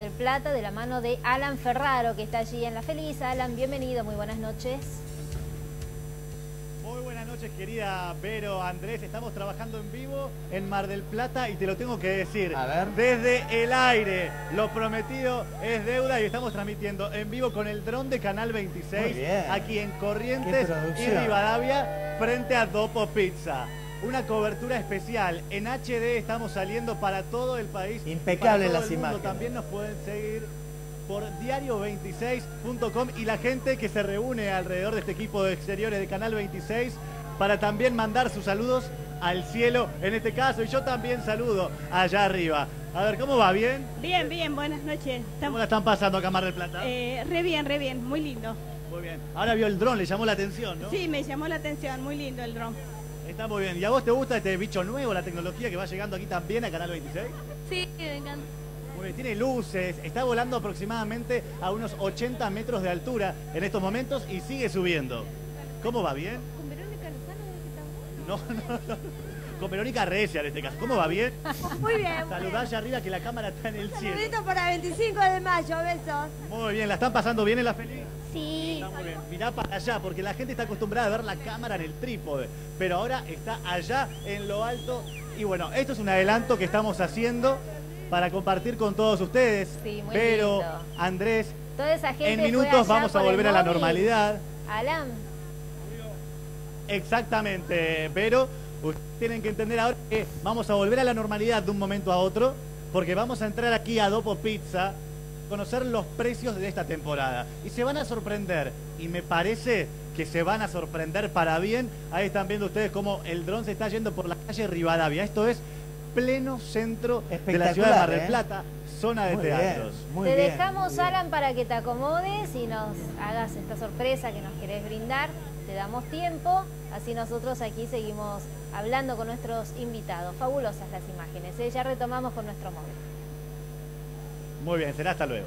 del Plata de la mano de Alan Ferraro, que está allí en La Feliz. Alan, bienvenido, muy buenas noches. Muy buenas noches, querida Vero, Andrés. Estamos trabajando en vivo en Mar del Plata y te lo tengo que decir. A ver. Desde el aire. Lo prometido es deuda y estamos transmitiendo en vivo con el dron de Canal 26. Muy bien. Aquí en Corrientes y. Rivadavia, frente a Dopo Pizza. Una cobertura especial. En HD estamos saliendo para todo el país. Impecables para todo las el mundo. imágenes. También nos pueden seguir por diario26.com y la gente que se reúne alrededor de este equipo de exteriores de Canal 26 para también mandar sus saludos al cielo en este caso. Y yo también saludo allá arriba. A ver, ¿cómo va? ¿Bien? Bien, bien, buenas noches. ¿Cómo la están pasando acá en Mar del Plata? eh, re bien, re bien, muy lindo. Muy bien. Ahora vio el dron, le llamó la atención, ¿no? Sí, me llamó la atención, muy lindo el dron. Está muy bien. ¿Y a vos te gusta este bicho nuevo, la tecnología que va llegando aquí también a Canal 26? Sí, me encanta. Muy bien, tiene luces, está volando aproximadamente a unos 80 metros de altura en estos momentos y sigue subiendo. ¿Cómo va? ¿Bien? ¿Con Verónica Lozano No, no, no. Con Verónica Recia en este caso. ¿Cómo va? ¿Bien? Muy bien. Saludá allá arriba que la cámara está en el cielo. Saludito para 25 de mayo, besos. Muy bien, ¿la están pasando bien en la feliz? Sí. Está muy bien. Mirá para allá, porque la gente está acostumbrada a ver la cámara en el trípode, pero ahora está allá en lo alto. Y bueno, esto es un adelanto que estamos haciendo para compartir con todos ustedes. Sí, muy pero, lindo. Andrés, Toda esa gente en minutos vamos a volver a la normalidad. Alan, Exactamente, pero tienen que entender ahora que vamos a volver a la normalidad de un momento a otro, porque vamos a entrar aquí a Dopo Pizza, conocer los precios de esta temporada. Y se van a sorprender, y me parece que se van a sorprender para bien. Ahí están viendo ustedes cómo el dron se está yendo por la calle Rivadavia. Esto es pleno centro de la ciudad de Mar del ¿eh? Plata, zona de Muy bien, teatros. muy te bien, dejamos, muy bien. Alan, para que te acomodes y nos hagas esta sorpresa que nos querés brindar. Te damos tiempo, así nosotros aquí seguimos hablando con nuestros invitados. Fabulosas las imágenes, ¿eh? ya retomamos con nuestro móvil. Muy bien, será hasta luego.